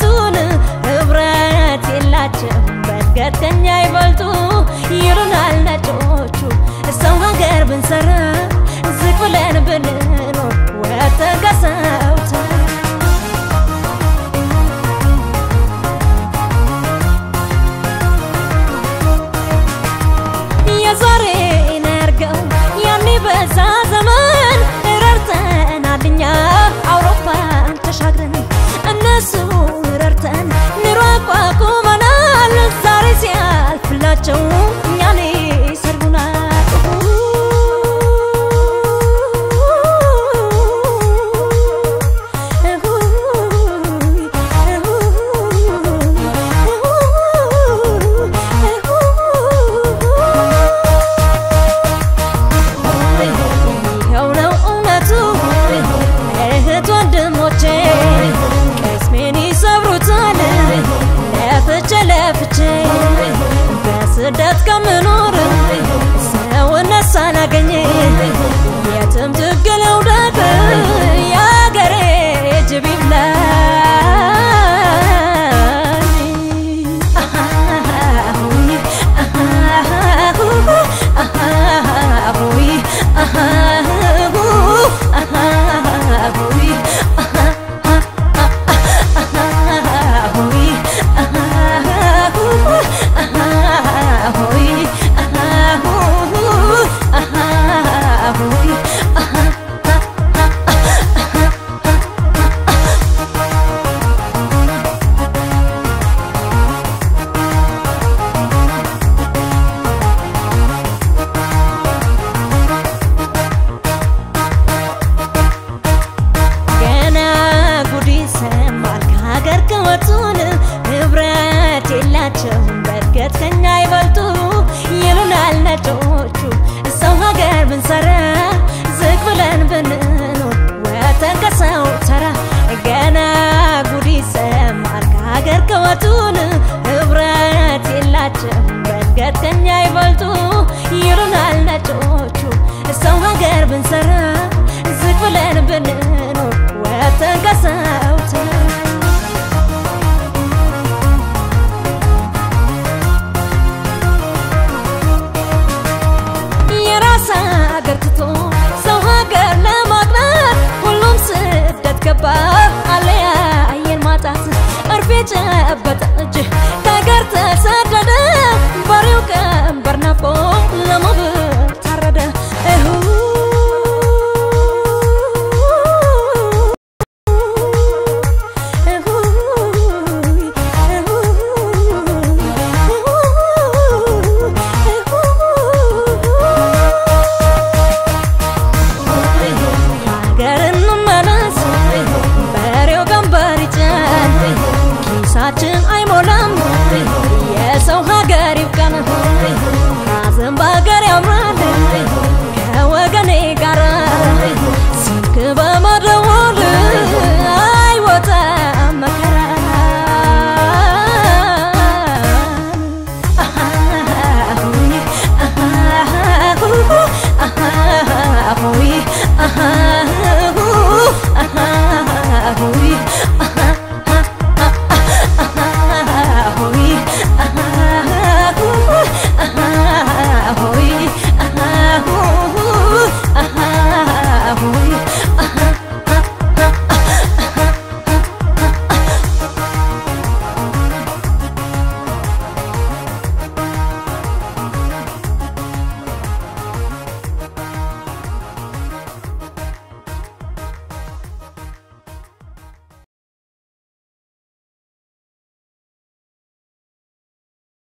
ከወጡን ህብረት የላቸው በእድገት mucho.